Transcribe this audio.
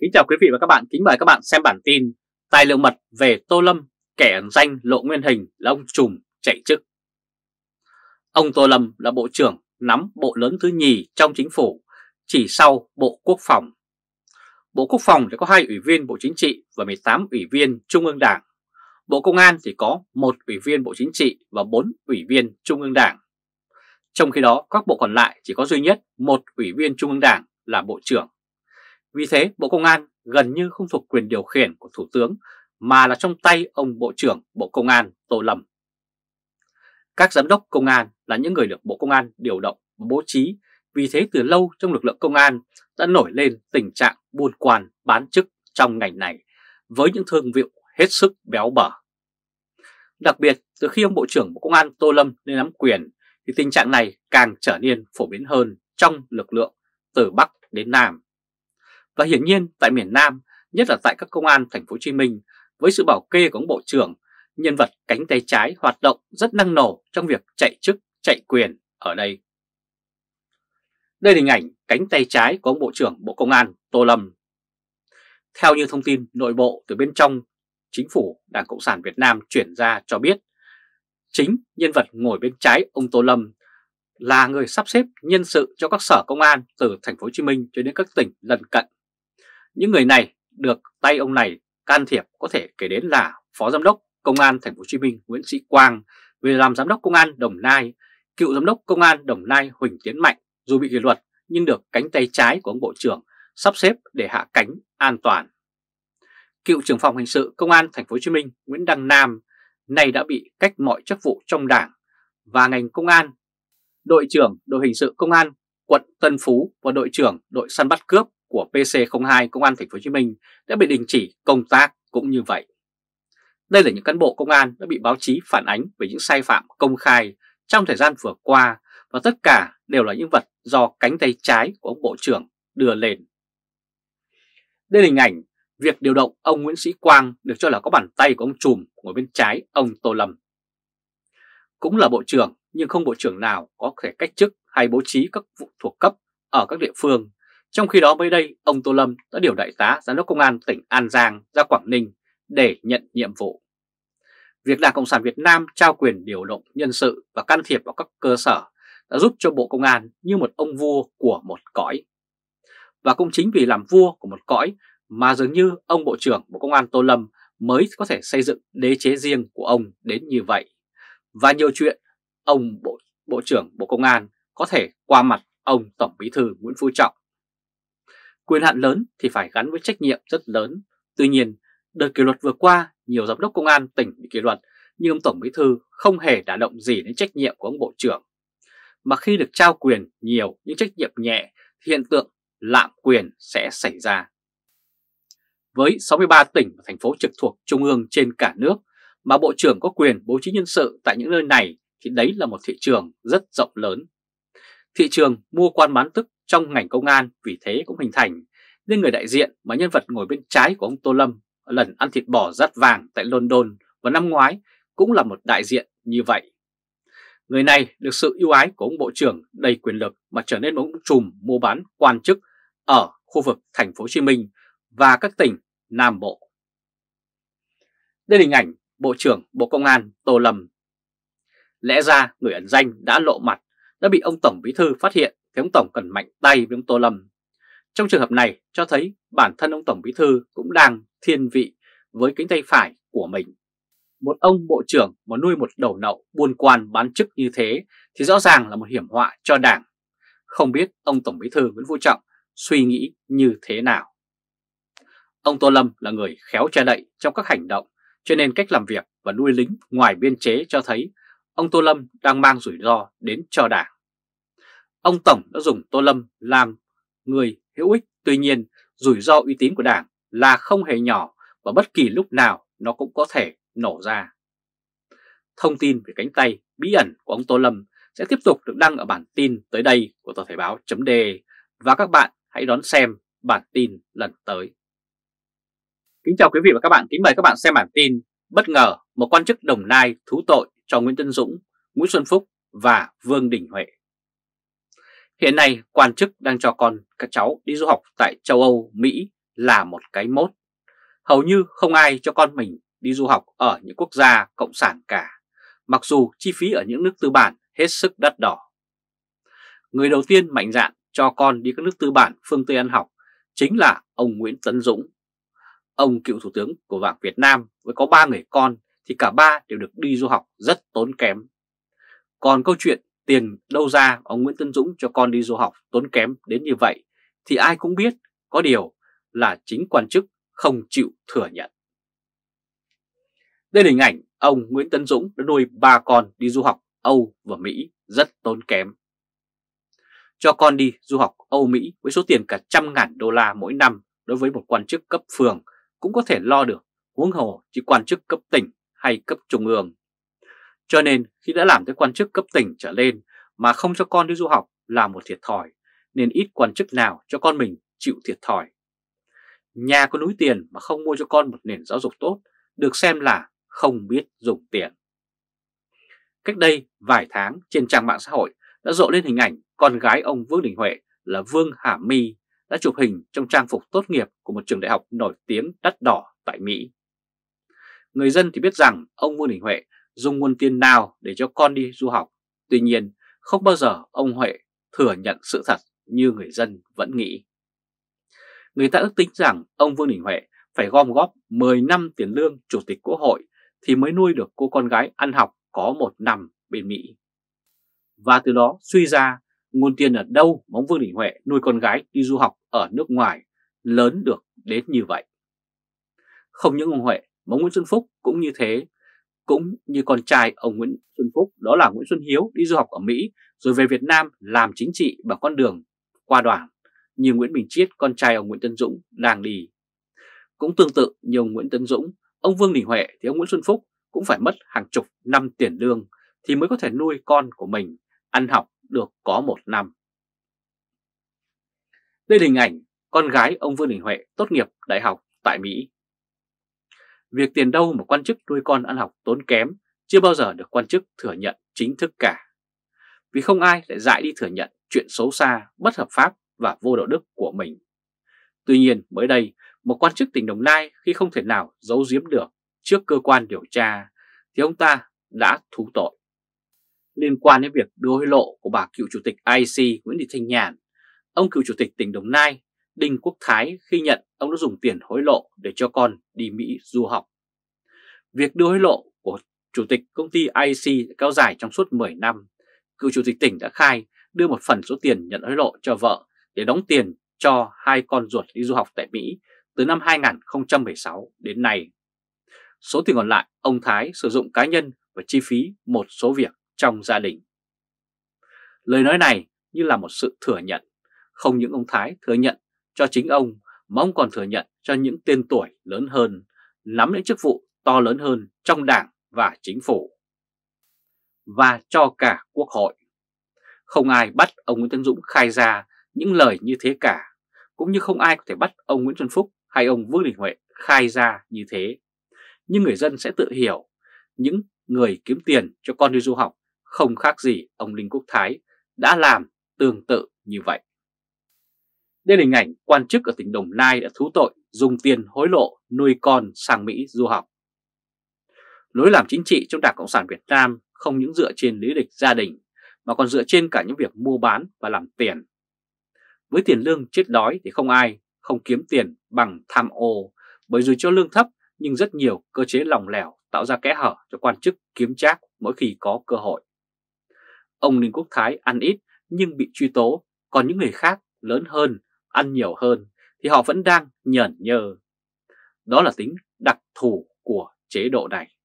Kính chào quý vị và các bạn, kính mời các bạn xem bản tin Tài liệu mật về Tô Lâm, kẻ ẩn danh lộ nguyên hình là ông trùm chạy chức. Ông Tô Lâm là Bộ trưởng nắm bộ lớn thứ nhì trong chính phủ, chỉ sau Bộ Quốc phòng. Bộ Quốc phòng thì có hai ủy viên Bộ Chính trị và 18 ủy viên Trung ương Đảng. Bộ Công an thì có một ủy viên Bộ Chính trị và 4 ủy viên Trung ương Đảng. Trong khi đó các bộ còn lại chỉ có duy nhất một ủy viên Trung ương Đảng là Bộ trưởng vì thế Bộ Công an gần như không thuộc quyền điều khiển của Thủ tướng mà là trong tay ông Bộ trưởng Bộ Công an Tô Lâm. Các giám đốc công an là những người được Bộ Công an điều động bố trí, vì thế từ lâu trong lực lượng công an đã nổi lên tình trạng buôn quan bán chức trong ngành này với những thương vụ hết sức béo bở. Đặc biệt từ khi ông Bộ trưởng Bộ Công an Tô Lâm lên nắm quyền thì tình trạng này càng trở nên phổ biến hơn trong lực lượng từ Bắc đến Nam. Và hiển nhiên tại miền Nam, nhất là tại các công an thành phố Hồ Chí Minh, với sự bảo kê của ông bộ trưởng, nhân vật cánh tay trái hoạt động rất năng nổ trong việc chạy chức, chạy quyền ở đây. Đây là hình ảnh cánh tay trái của ông Bộ trưởng Bộ Công an Tô Lâm. Theo như thông tin nội bộ từ bên trong chính phủ Đảng Cộng sản Việt Nam chuyển ra cho biết, chính nhân vật ngồi bên trái ông Tô Lâm là người sắp xếp nhân sự cho các sở công an từ thành phố Hồ Chí Minh cho đến các tỉnh lân cận. Những người này được tay ông này can thiệp có thể kể đến là Phó Giám đốc Công an Thành phố Hồ Chí Minh Nguyễn Sĩ Quang về làm Giám đốc Công an Đồng Nai, cựu Giám đốc Công an Đồng Nai Huỳnh Tiến Mạnh dù bị kỷ luật nhưng được cánh tay trái của ông Bộ trưởng sắp xếp để hạ cánh an toàn. Cựu trưởng phòng hình sự Công an Thành phố Hồ Chí Minh Nguyễn Đăng Nam nay đã bị cách mọi chức vụ trong đảng và ngành công an. Đội trưởng đội hình sự công an quận Tân Phú và đội trưởng đội săn bắt cướp của PC02 Công an Thành phố Hồ Chí Minh đã bị đình chỉ công tác cũng như vậy. Đây là những cán bộ công an đã bị báo chí phản ánh về những sai phạm công khai trong thời gian vừa qua và tất cả đều là những vật do cánh tay trái của ông Bộ trưởng đưa lên. Đây là hình ảnh việc điều động ông Nguyễn Sĩ Quang được cho là có bàn tay của ông Trùm ngồi bên trái ông Tô Lâm. Cũng là bộ trưởng, nhưng không bộ trưởng nào có thể cách chức hay bố trí các vụ thuộc cấp ở các địa phương trong khi đó mới đây, ông Tô Lâm đã điều đại tá giám đốc công an tỉnh An Giang ra Quảng Ninh để nhận nhiệm vụ. Việc Đảng Cộng sản Việt Nam trao quyền điều động nhân sự và can thiệp vào các cơ sở đã giúp cho Bộ Công an như một ông vua của một cõi. Và cũng chính vì làm vua của một cõi mà dường như ông Bộ trưởng Bộ Công an Tô Lâm mới có thể xây dựng đế chế riêng của ông đến như vậy. Và nhiều chuyện ông Bộ, Bộ trưởng Bộ Công an có thể qua mặt ông Tổng Bí thư Nguyễn Phú Trọng Quyền hạn lớn thì phải gắn với trách nhiệm rất lớn. Tuy nhiên, đợt kỷ luật vừa qua, nhiều giám đốc công an tỉnh bị kỷ luật, nhưng ông Tổng Bí Thư không hề đả động gì đến trách nhiệm của ông Bộ trưởng. Mà khi được trao quyền nhiều nhưng trách nhiệm nhẹ, thì hiện tượng lạm quyền sẽ xảy ra. Với 63 tỉnh và thành phố trực thuộc Trung ương trên cả nước, mà Bộ trưởng có quyền bố trí nhân sự tại những nơi này thì đấy là một thị trường rất rộng lớn. Thị trường mua quan bán tức trong ngành công an vì thế cũng hình thành nên người đại diện mà nhân vật ngồi bên trái của ông Tô Lâm ở lần ăn thịt bò rắt vàng tại London vào năm ngoái cũng là một đại diện như vậy. Người này được sự ưu ái của ông Bộ trưởng đầy quyền lực mà trở nên ông trùm mua bán quan chức ở khu vực thành phố Hồ Chí Minh và các tỉnh Nam Bộ. Đây là hình ảnh Bộ trưởng Bộ Công an Tô Lâm. Lẽ ra người ẩn danh đã lộ mặt, đã bị ông Tổng Bí Thư phát hiện thì ông Tổng cần mạnh tay với ông Tô Lâm. Trong trường hợp này cho thấy bản thân ông Tổng Bí Thư cũng đang thiên vị với cánh tay phải của mình. Một ông bộ trưởng mà nuôi một đầu nậu buôn quan bán chức như thế thì rõ ràng là một hiểm họa cho đảng. Không biết ông Tổng Bí Thư Nguyễn Phú Trọng suy nghĩ như thế nào. Ông Tô Lâm là người khéo che đậy trong các hành động, cho nên cách làm việc và nuôi lính ngoài biên chế cho thấy ông Tô Lâm đang mang rủi ro đến cho đảng. Ông Tổng đã dùng Tô Lâm làm người hữu ích, tuy nhiên rủi ro uy tín của Đảng là không hề nhỏ và bất kỳ lúc nào nó cũng có thể nổ ra. Thông tin về cánh tay bí ẩn của ông Tô Lâm sẽ tiếp tục được đăng ở bản tin tới đây của tờ Thể báo.de và các bạn hãy đón xem bản tin lần tới. Kính chào quý vị và các bạn, kính mời các bạn xem bản tin Bất ngờ một quan chức Đồng Nai thú tội cho Nguyễn Tân Dũng, Nguyễn Xuân Phúc và Vương Đình Huệ. Hiện nay, quan chức đang cho con các cháu đi du học tại châu Âu, Mỹ là một cái mốt. Hầu như không ai cho con mình đi du học ở những quốc gia cộng sản cả, mặc dù chi phí ở những nước tư bản hết sức đắt đỏ. Người đầu tiên mạnh dạn cho con đi các nước tư bản phương Tây ăn học chính là ông Nguyễn Tấn Dũng. Ông cựu thủ tướng của Vạn Việt Nam với có ba người con thì cả ba đều được đi du học rất tốn kém. Còn câu chuyện tiền đâu ra ông Nguyễn Tân Dũng cho con đi du học tốn kém đến như vậy thì ai cũng biết, có điều là chính quan chức không chịu thừa nhận. Đây là hình ảnh ông Nguyễn Tân Dũng đã nuôi ba con đi du học Âu và Mỹ rất tốn kém. Cho con đi du học Âu Mỹ với số tiền cả trăm ngàn đô la mỗi năm đối với một quan chức cấp phường cũng có thể lo được, huống hồ chỉ quan chức cấp tỉnh hay cấp trung ương. Cho nên khi đã làm tới quan chức cấp tỉnh trở lên mà không cho con đi du học là một thiệt thòi, nên ít quan chức nào cho con mình chịu thiệt thòi. Nhà có núi tiền mà không mua cho con một nền giáo dục tốt được xem là không biết dùng tiền. Cách đây vài tháng trên trang mạng xã hội đã rộ lên hình ảnh con gái ông Vương Đình Huệ là Vương Hà My đã chụp hình trong trang phục tốt nghiệp của một trường đại học nổi tiếng đắt đỏ tại Mỹ. Người dân thì biết rằng ông Vương Đình Huệ dùng nguồn tiền nào để cho con đi du học. Tuy nhiên, không bao giờ ông Huệ thừa nhận sự thật như người dân vẫn nghĩ. Người ta ước tính rằng ông Vương Đình Huệ phải gom góp 10 năm tiền lương Chủ tịch Quốc hội thì mới nuôi được cô con gái ăn học có một năm bên Mỹ. Và từ đó suy ra nguồn tiền ở đâu mà ông Vương Đình Huệ nuôi con gái đi du học ở nước ngoài lớn được đến như vậy. Không những ông Huệ mà Nguyễn Xuân Phúc cũng như thế, cũng như con trai ông Nguyễn Xuân Phúc đó là Nguyễn Xuân Hiếu đi du học ở Mỹ rồi về Việt Nam làm chính trị bằng con đường qua đoàn như Nguyễn Bình Chiết con trai ông Nguyễn Tân Dũng đang đi. Cũng tương tự như ông Nguyễn Tân Dũng, ông Vương Đình Huệ thì ông Nguyễn Xuân Phúc cũng phải mất hàng chục năm tiền lương thì mới có thể nuôi con của mình ăn học được có một năm. Đây là hình ảnh con gái ông Vương Đình Huệ tốt nghiệp đại học tại Mỹ. Việc tiền đâu mà quan chức nuôi con ăn học tốn kém chưa bao giờ được quan chức thừa nhận chính thức cả. Vì không ai lại dại đi thừa nhận chuyện xấu xa, bất hợp pháp và vô đạo đức của mình. Tuy nhiên mới đây, một quan chức tỉnh Đồng Nai khi không thể nào giấu giếm được trước cơ quan điều tra thì ông ta đã thú tội. Liên quan đến việc đưa hối lộ của bà cựu chủ tịch IC Nguyễn Thị Thanh Nhàn, ông cựu chủ tịch tỉnh Đồng Nai Đinh Quốc Thái khi nhận ông đã dùng tiền hối lộ để cho con đi Mỹ du học. Việc đưa hối lộ của chủ tịch công ty IC kéo dài trong suốt 10 năm. Cựu chủ tịch tỉnh đã khai đưa một phần số tiền nhận hối lộ cho vợ để đóng tiền cho hai con ruột đi du học tại Mỹ từ năm 2016 đến nay. Số tiền còn lại ông Thái sử dụng cá nhân và chi phí một số việc trong gia đình. Lời nói này như là một sự thừa nhận, không những ông Thái thừa nhận cho chính ông mà ông còn thừa nhận cho những tên tuổi lớn hơn, nắm những chức vụ to lớn hơn trong đảng và chính phủ. Và cho cả quốc hội. Không ai bắt ông Nguyễn Tân Dũng khai ra những lời như thế cả, cũng như không ai có thể bắt ông Nguyễn Xuân Phúc hay ông Vương Đình Huệ khai ra như thế. Nhưng người dân sẽ tự hiểu những người kiếm tiền cho con đi du học không khác gì ông Đinh Quốc Thái đã làm tương tự như vậy. Đây là hình ảnh quan chức ở tỉnh Đồng Nai đã thú tội dùng tiền hối lộ nuôi con sang Mỹ du học. Lối làm chính trị trong Đảng Cộng sản Việt Nam không những dựa trên lý lịch gia đình mà còn dựa trên cả những việc mua bán và làm tiền. Với tiền lương chết đói thì không ai không kiếm tiền bằng tham ô bởi dù cho lương thấp nhưng rất nhiều cơ chế lòng lẻo tạo ra kẽ hở cho quan chức kiếm trác mỗi khi có cơ hội. Ông Ninh Quốc Thái ăn ít nhưng bị truy tố, còn những người khác lớn hơn, ăn nhiều hơn, thì họ vẫn đang nhởn nhơ. Đó là tính đặc thù của chế độ này.